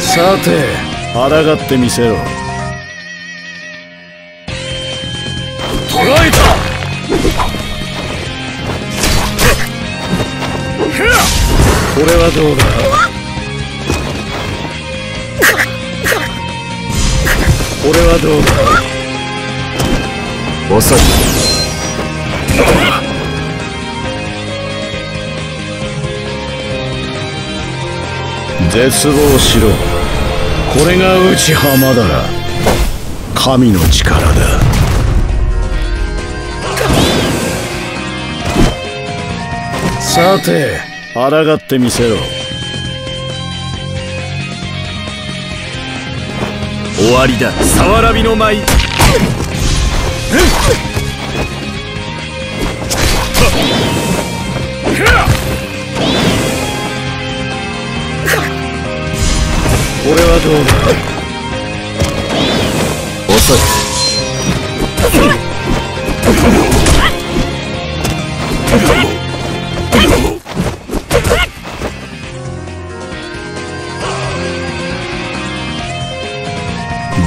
さて抗ってみせろ。捕らえた！これはどうだ？俺はどうだ？遅い。絶望しろ。これが内浜だら。神の力だ。さて抗ってみせろ。終わりだ。さわらびの舞これはどうだ？遅い。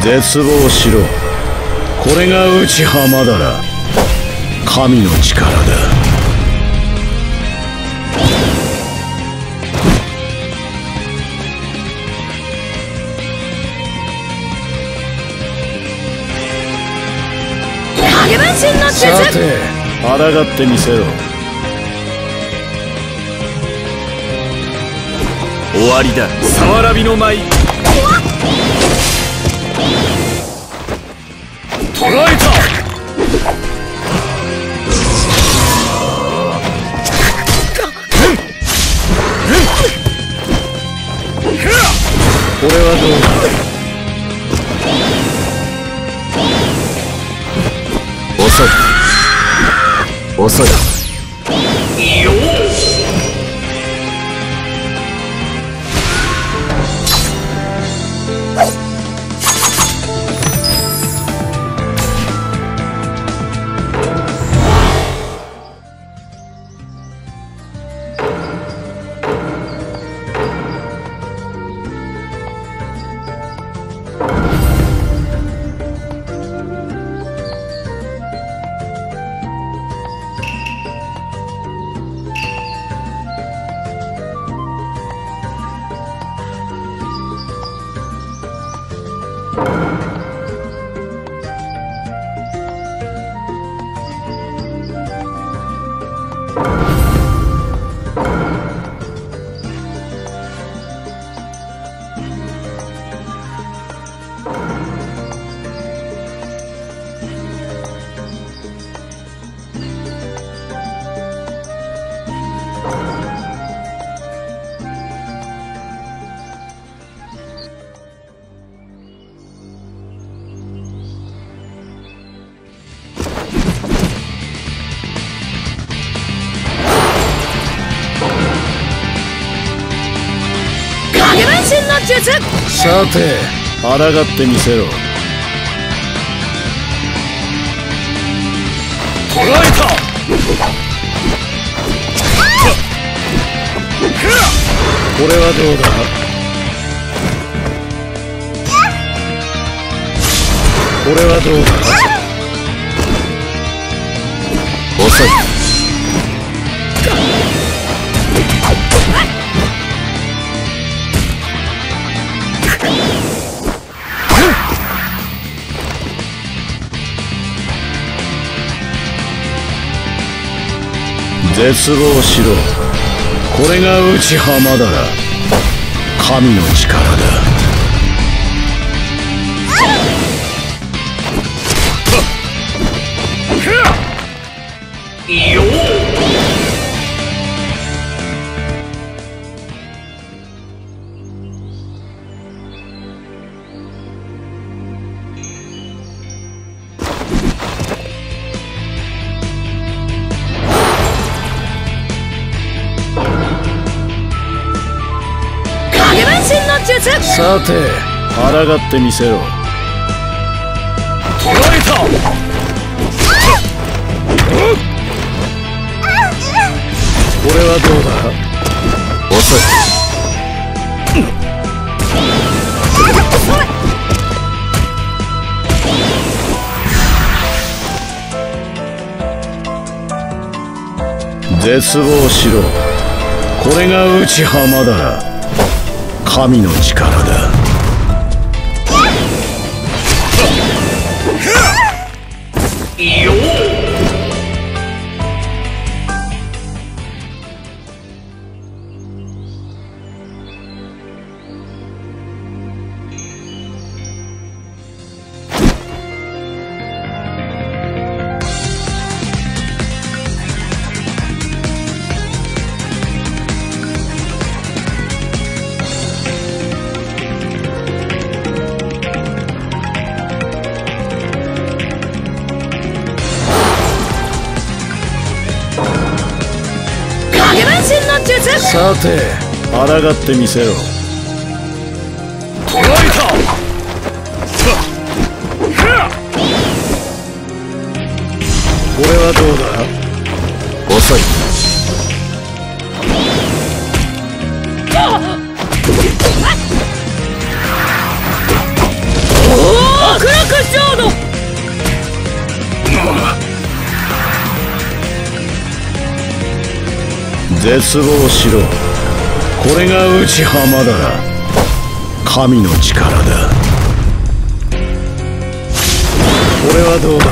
絶望しろ。これが内浜だら神の力だ。影分身の術さて抗ってみせろ。終わりだ。さわらびの舞捕らえたこれはどうだ？遅い。遅い。影術さて抗ってみせろ。捕らえた。これはどうだ？これはどうだ？遅い絶望しろ。これが内浜だら神の力だ。よっ。術さて抗がってみせろ。届いた。これはどうだ？遅い、絶望しろ。これが内浜だ。神の力だ。さて抗ってみせろ。捉えたこれはどうだ？絶望しろ。これが内浜だ神の力だ。これはどうだ？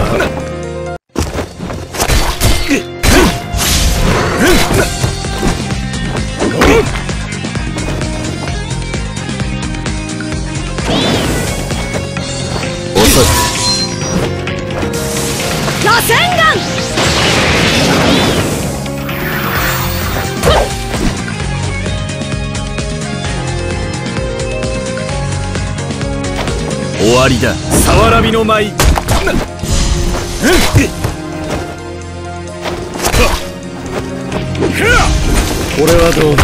遅い終わりだ。さわらびの舞。これはどうだ